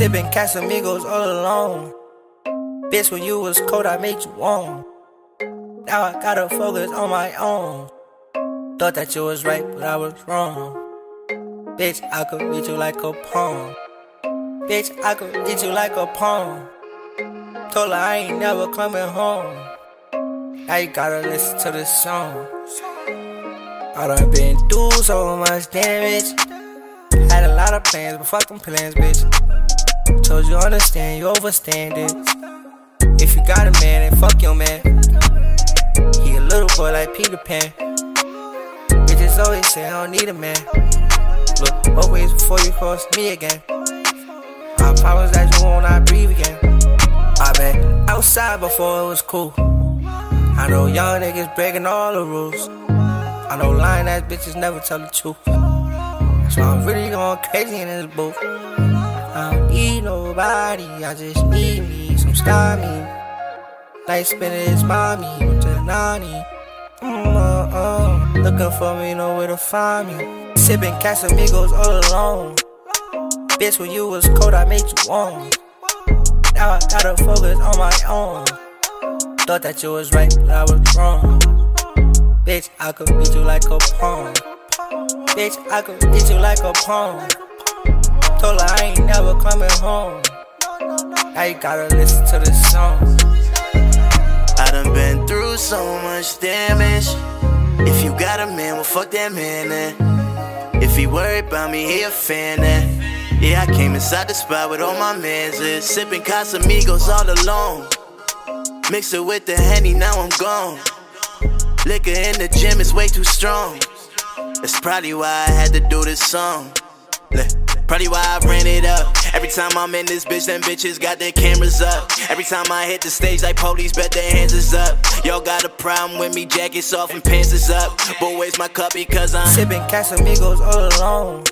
Sipping Casamigos all alone. Bitch, when you was cold, I made you warm. Now I gotta focus on my own. Thought that you was right, but I was wrong. Bitch, I could read you like a poem. Bitch, I could read you like a poem. Told her I ain't never coming home. Now you gotta listen to this song. I done been through so much damage. Had a lot of plans, but fuck them plans, bitch. Told you understand, you overstand it. If you got a man, then fuck your man. He a little boy like Peter Pan. Bitches always say I don't need a man. Look both ways before you cross me again. I promise that you won't not breathe again. I been outside before it was cool. I know young niggas breaking all the rules. I know lying ass bitches never tell the truth. So I'm really going crazy in this booth. I don't need nobody, I just need me some stomach. Like spinning his mommy with the nanny. Mm, uh, uh. Looking for me, know where to find me. Sipping Casamigos all alone. Bitch, when you was cold, I made you warm. Now I gotta focus on my own. Thought that you was right, but I was wrong. Bitch, I could beat you like a pawn. Bitch, I could read you like a poem. Told her I ain't never coming home. Now you gotta listen to this song. I done been through so much damage. If you got a man, well fuck that man then. If he worried about me, he a fan then. Yeah, I came inside the spot with all my mans is sipping Casamigos all alone. Mix it with the Henny, now I'm gone. Liquor in the gym is way too strong. That's probably why I had to do this song. Probably why I ran it up. Every time I'm in this bitch, them bitches got their cameras up. Every time I hit the stage, like police, bet their hands is up. Y'all got a problem with me, jackets off and pants is up. But where's my cup because I'm sipping Casamigos all alone.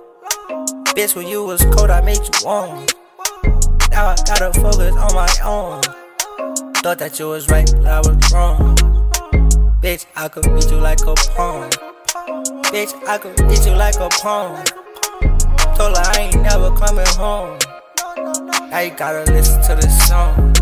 Bitch, when you was cold, I made you warm. Now I gotta focus on my own. Thought that you was right, but I was wrong. Bitch, I could read you like a pawn. Bitch, I could read you like a poem. Told her I ain't never coming home. Now you gotta listen to this song.